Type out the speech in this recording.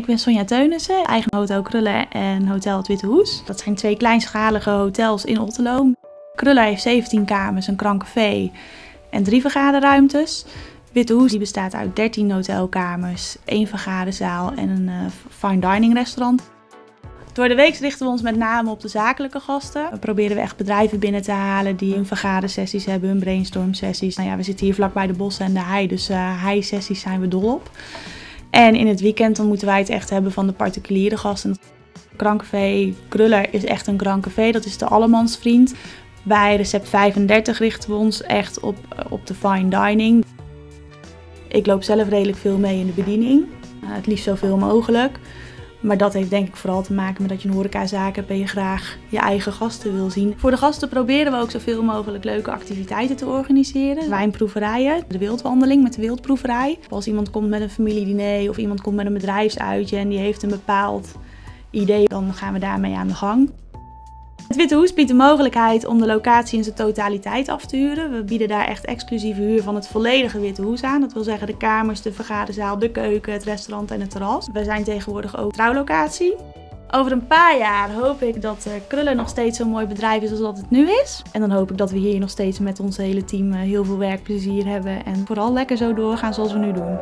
Ik ben Sonja Teunissen, eigen Hotel Krullen en Hotel Het Witte Hoes. Dat zijn twee kleinschalige hotels in Otterlo. Krullen heeft 17 kamers, een krancafé en drie vergaderruimtes. Witte Hoes die bestaat uit 13 hotelkamers, één vergaderzaal en een uh, fine dining restaurant. Door de week richten we ons met name op de zakelijke gasten. We proberen we echt bedrijven binnen te halen die hun vergadersessies hebben, hun brainstorm-sessies. Nou ja, we zitten hier vlakbij de bossen en de hei, dus uh, hei-sessies zijn we dol op. En in het weekend dan moeten wij het echt hebben van de particuliere gasten. Krancafé Kruller is echt een krancafé, dat is de allemansvriend. Bij recept 35 richten we ons echt op, op de fine dining. Ik loop zelf redelijk veel mee in de bediening, uh, het liefst zoveel mogelijk. Maar dat heeft denk ik vooral te maken met dat je een horecazaak hebt en je graag je eigen gasten wil zien. Voor de gasten proberen we ook zoveel mogelijk leuke activiteiten te organiseren. Wijnproeverijen, de wildwandeling met de wildproeverij. Als iemand komt met een familiediner of iemand komt met een bedrijfsuitje en die heeft een bepaald idee, dan gaan we daarmee aan de gang. Het Witte Hoes biedt de mogelijkheid om de locatie in zijn totaliteit af te huren. We bieden daar echt exclusieve huur van het volledige Witte Hoes aan. Dat wil zeggen de kamers, de vergaderzaal, de keuken, het restaurant en het terras. We zijn tegenwoordig ook trouwlocatie. Over een paar jaar hoop ik dat Krullen nog steeds zo'n mooi bedrijf is als dat het nu is. En dan hoop ik dat we hier nog steeds met ons hele team heel veel werkplezier hebben. En vooral lekker zo doorgaan zoals we nu doen.